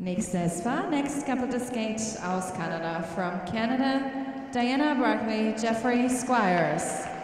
Nächstes war Next Couple to Skate aus Kanada. From Canada, Diana Barkley, Geoffrey Squires.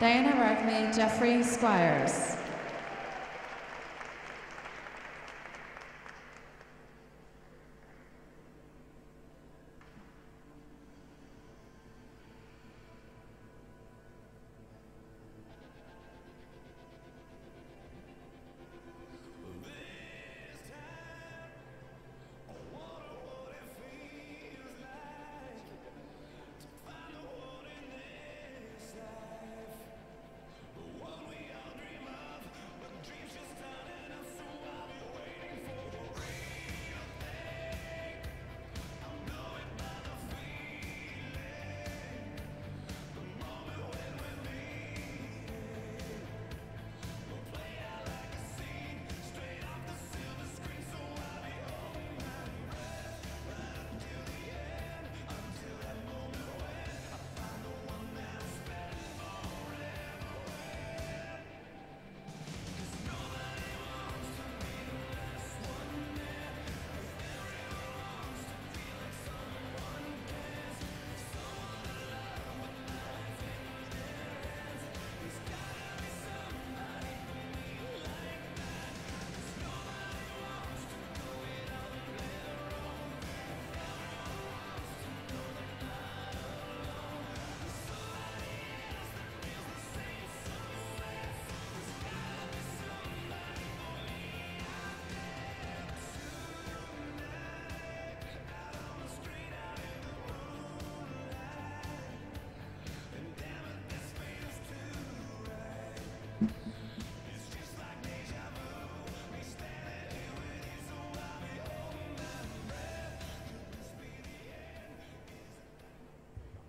Diana Barkley, Geoffrey Squires.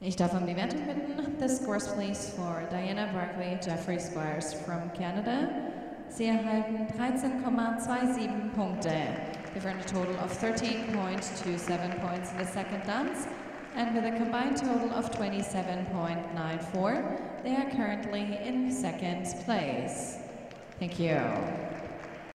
Ich darf um die Wertung bitten. The please for Diana Barkley, Geoffrey Squires from Canada. Sie erhalten 13,27 Punkte. They've earned a total of 13.27 points in the second dance. And with a combined total of 27.94, they are currently in second place. Thank you.